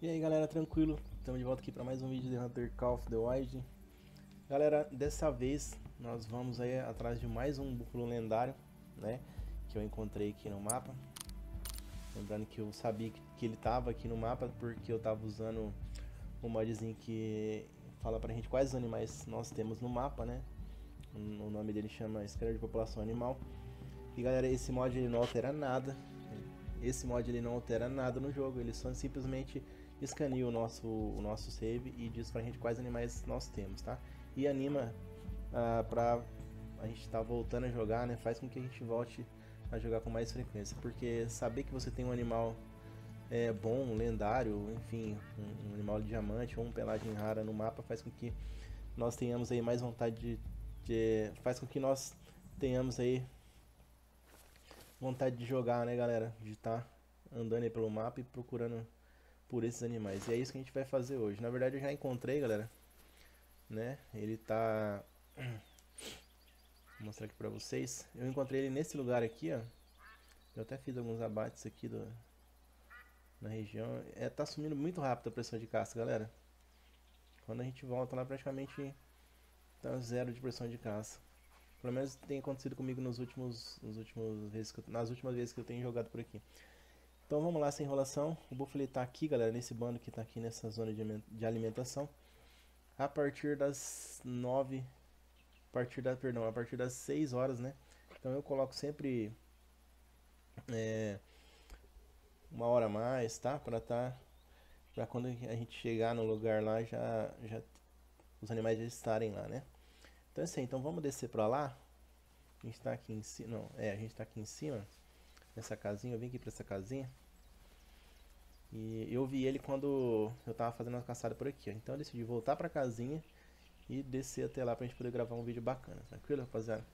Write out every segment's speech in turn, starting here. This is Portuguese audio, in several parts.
E aí galera, tranquilo? Estamos de volta aqui para mais um vídeo de Hunter Call of the Wild Galera, dessa vez nós vamos aí atrás de mais um búfalo lendário, né? Que eu encontrei aqui no mapa Lembrando que eu sabia que ele estava aqui no mapa porque eu estava usando um modzinho que fala pra gente quais animais nós temos no mapa, né? O nome dele chama Escala de População Animal E galera, esse mod ele não altera nada esse mod ele não altera nada no jogo, ele só simplesmente escaneia o nosso, o nosso save e diz pra gente quais animais nós temos, tá? E anima uh, pra a gente estar tá voltando a jogar, né? Faz com que a gente volte a jogar com mais frequência, porque saber que você tem um animal é, bom, lendário, enfim, um, um animal de diamante ou um pelagem rara no mapa faz com que nós tenhamos aí mais vontade de, de faz com que nós tenhamos aí vontade de jogar, né, galera? De estar tá andando aí pelo mapa e procurando por esses animais. E é isso que a gente vai fazer hoje. Na verdade, eu já encontrei, galera. Né? Ele tá... Vou mostrar aqui pra vocês. Eu encontrei ele nesse lugar aqui, ó. Eu até fiz alguns abates aqui do... na região. É, tá sumindo muito rápido a pressão de caça, galera. Quando a gente volta lá, praticamente tá zero de pressão de caça. Pelo menos tem acontecido comigo nos últimos, nos últimos vezes eu, nas últimas vezes que eu tenho jogado por aqui. Então vamos lá, sem enrolação. O Buffalo está aqui, galera, nesse bando que está aqui nessa zona de alimentação. A partir das 9, a partir da, perdão, a partir das 6 horas, né? Então eu coloco sempre é, uma hora a mais, tá? Para tá, para quando a gente chegar no lugar lá já, já os animais já estarem lá, né? Então é assim, então vamos descer pra lá. A gente tá aqui em cima, não, é, a gente tá aqui em cima, nessa casinha, eu vim aqui pra essa casinha. E eu vi ele quando eu tava fazendo a caçada por aqui, ó. Então eu decidi voltar pra casinha e descer até lá pra gente poder gravar um vídeo bacana, tranquilo, rapaziada?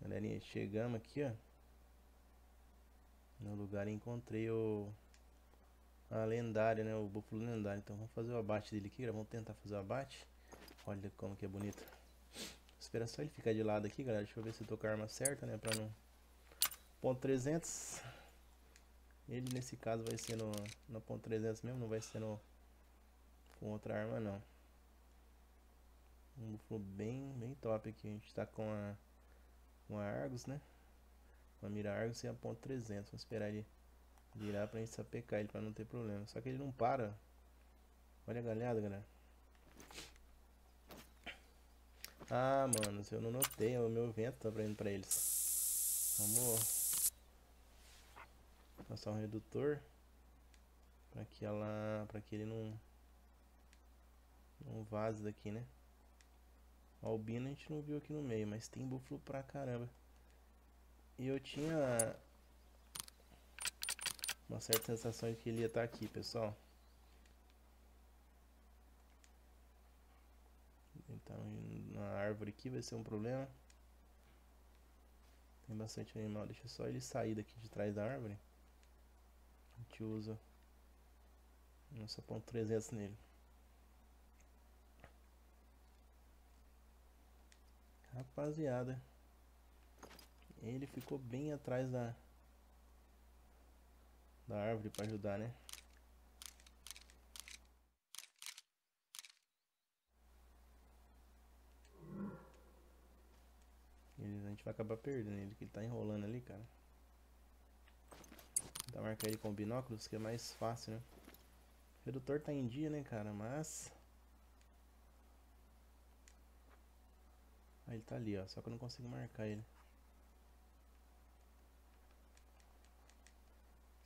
Galerinha, chegamos aqui, ó. No lugar encontrei o... A lendária, né? O búfalo lendário. Então vamos fazer o abate dele aqui, Vamos tentar fazer o abate. Olha como que é bonito. Espera só ele ficar de lado aqui, galera. Deixa eu ver se eu tô com a arma certa, né? Pra não... Ponto 300. Ele nesse caso vai ser no, no ponto 300 mesmo, não vai ser no, com outra arma não. Um búfalo bem, bem top aqui. A gente tá com a uma Argus, né? Uma mira Argus e a ponto 300. Vamos esperar ele virar pra gente sapecar ele pra não ter problema. Só que ele não para. Olha a galhada, galera. Ah, mano, eu não notei. O meu vento tá indo pra eles. Vamos passar um redutor para que ela, para que ele não não vaze daqui, né? Albino a gente não viu aqui no meio, mas tem búfalo pra caramba. E eu tinha uma certa sensação de que ele ia estar aqui, pessoal. Então, na árvore aqui vai ser um problema. Tem bastante animal, deixa só ele sair daqui de trás da árvore. A gente usa nossa ponto 300 nele. Rapaziada. Ele ficou bem atrás da da árvore para ajudar, né? A gente vai acabar perdendo ele, que ele tá enrolando ali, cara. Vou marcar ele com binóculos, que é mais fácil, né? Redutor tá em dia, né, cara? Mas... Ah, ele tá ali, ó. Só que eu não consigo marcar ele.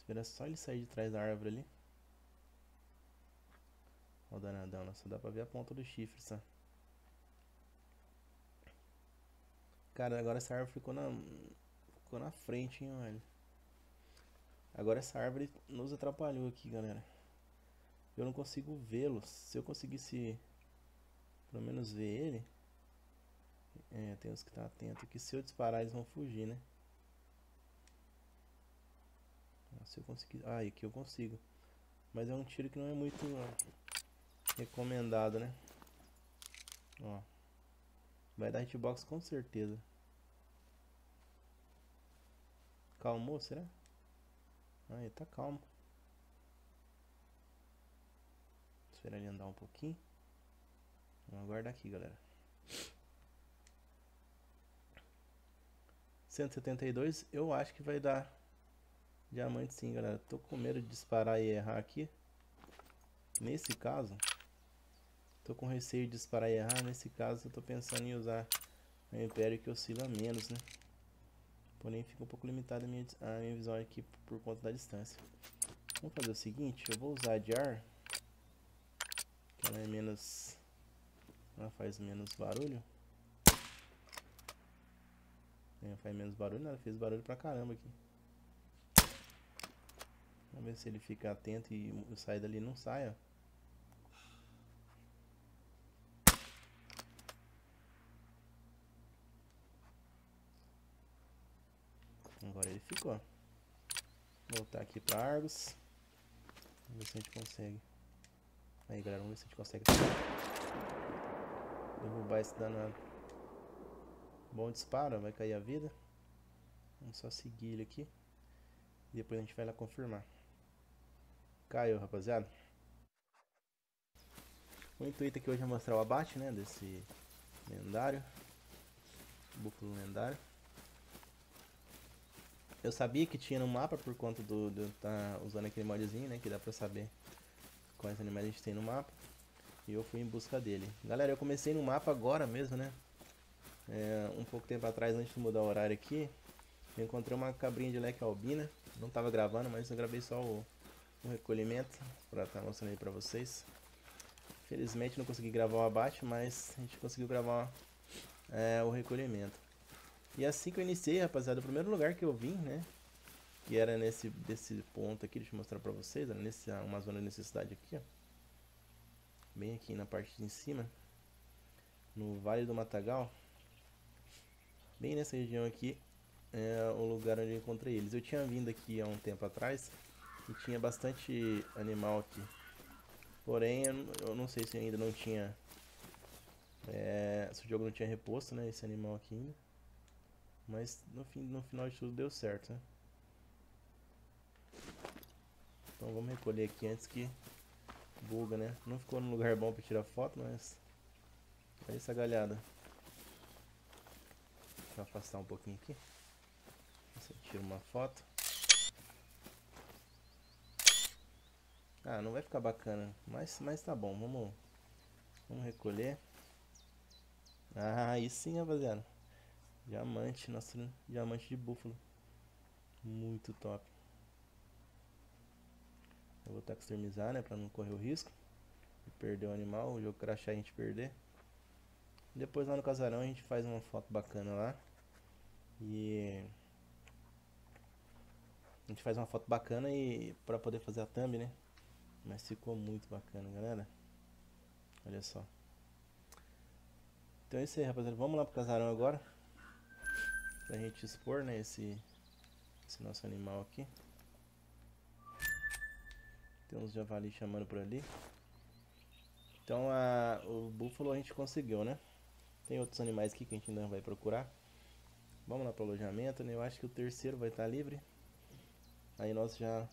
Espera só ele sair de trás da árvore ali. Ó o danadão, né? Só dá pra ver a ponta do chifre, só. Cara, agora essa árvore ficou na... Ficou na frente, hein, velho. Agora essa árvore nos atrapalhou aqui, galera. Eu não consigo vê-lo. Se eu conseguisse... Pelo menos ver ele... É, tem uns que tá atento que se eu disparar eles vão fugir, né? Se eu conseguir... Ah, aqui eu consigo. Mas é um tiro que não é muito recomendado, né? Ó. Vai dar hitbox com certeza. Calmou, será? Aí, tá calmo. Esperar ele andar um pouquinho. Vamos aguardar aqui, galera. 172, eu acho que vai dar diamante sim, galera. Tô com medo de disparar e errar aqui. Nesse caso, tô com receio de disparar e errar. Nesse caso, eu tô pensando em usar o Império que oscila menos, né? Porém, fica um pouco limitada a minha, a minha visão aqui por conta da distância. Vamos fazer o seguinte, eu vou usar de ar. Que ela é menos... Ela faz menos barulho. É, faz menos barulho, ela fez barulho pra caramba aqui. Vamos ver se ele fica atento e sair dali não saia. Agora ele ficou. Voltar aqui para Argos. Vamos ver se a gente consegue. Aí galera, vamos ver se a gente consegue derrubar esse danado. Bom disparo, vai cair a vida. Vamos só seguir ele aqui. E depois a gente vai lá confirmar. Caiu, rapaziada. O intuito aqui hoje é mostrar o abate, né, desse lendário. Búfalo lendário. Eu sabia que tinha no mapa por conta do, eu tá usando aquele modzinho, né? Que dá pra saber quais animais a gente tem no mapa. E eu fui em busca dele. Galera, eu comecei no mapa agora mesmo, né? É, um pouco tempo atrás, antes de mudar o horário aqui, eu encontrei uma cabrinha de leque albina. Não tava gravando, mas eu gravei só o, o recolhimento para estar tá mostrando aí pra vocês. Felizmente não consegui gravar o abate, mas a gente conseguiu gravar é, o recolhimento. E assim que eu iniciei, rapaziada, o primeiro lugar que eu vim, né? Que era nesse desse ponto aqui, deixa eu mostrar pra vocês, era nesse, uma zona de necessidade aqui, ó. Bem aqui na parte de cima. No Vale do Matagal. Bem nessa região aqui é o lugar onde eu encontrei eles. Eu tinha vindo aqui há um tempo atrás e tinha bastante animal aqui. Porém, eu não sei se ainda não tinha... É, se o jogo não tinha reposto, né, esse animal aqui ainda. Mas no, fim, no final de tudo deu certo, né? Então vamos recolher aqui antes que buga, né? Não ficou no lugar bom para tirar foto, mas... Olha essa galhada. Deixa eu afastar um pouquinho aqui. Você tira uma foto. Ah, não vai ficar bacana, mas, mas tá bom, vamos, vamos recolher. Ah, aí sim, rapaziada. Diamante, nossa, diamante de búfalo. Muito top. Eu vou taxidermizar, né, pra não correr o risco de perder o animal, o jogo crachar a gente perder. Depois lá no casarão a gente faz uma foto bacana lá. E a gente faz uma foto bacana e para poder fazer a thumb, né? Mas ficou muito bacana, galera. Olha só. Então é isso aí, rapaziada. Vamos lá pro casarão agora pra gente expor, né, esse, esse nosso animal aqui. Tem uns javali chamando por ali. Então a, o búfalo a gente conseguiu, né? Tem outros animais aqui que a gente ainda vai procurar. Vamos lá para o alojamento, né? Eu acho que o terceiro vai estar livre. Aí nós já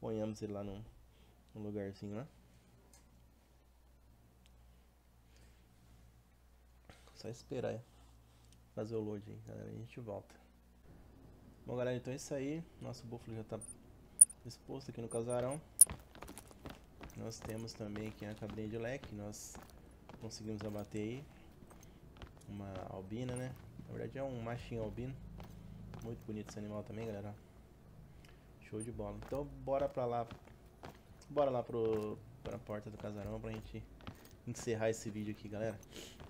ponhamos ele lá num, num lugarzinho lá. Só esperar. Fazer o load aí, galera. A gente volta. Bom, galera, então é isso aí. Nosso búfalo já está exposto aqui no casarão. Nós temos também aqui a cabrinha de leque. Nós conseguimos abater aí. Uma albina, né? Na verdade é um machinho albino. Muito bonito esse animal também, galera. Show de bola. Então bora pra lá. Bora lá pro, pra porta do casarão pra gente encerrar esse vídeo aqui, galera.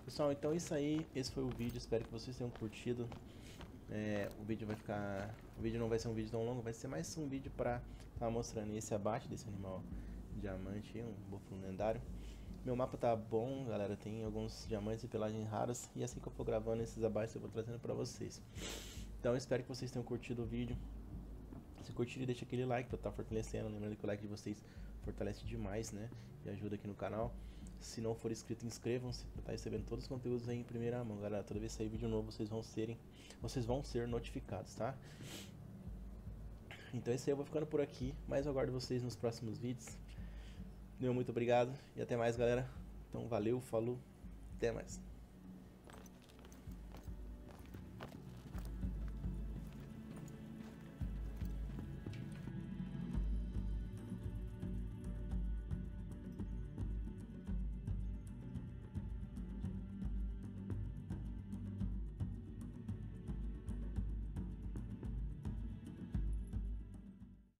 Pessoal, então isso aí. Esse foi o vídeo. Espero que vocês tenham curtido. É, o vídeo vai ficar... O vídeo não vai ser um vídeo tão longo. Vai ser mais um vídeo pra tá mostrando esse abate desse animal diamante. Um búfalo lendário. Meu mapa tá bom, galera. Tem alguns diamantes e pelagens raras. E assim que eu for gravando esses abates, eu vou trazendo pra vocês. Então espero que vocês tenham curtido o vídeo. Se curtiram, deixa aquele like pra estar tá fortalecendo. Lembrando que o like de vocês fortalece demais, né? E ajuda aqui no canal. Se não for inscrito, inscrevam-se para estar tá recebendo todos os conteúdos aí em primeira mão, galera. Toda vez que sair vídeo novo, vocês vão serem, vocês vão ser notificados, tá? Então esse aí eu vou ficando por aqui, mas eu aguardo vocês nos próximos vídeos. Meu muito obrigado e até mais, galera. Então valeu, falou, até mais.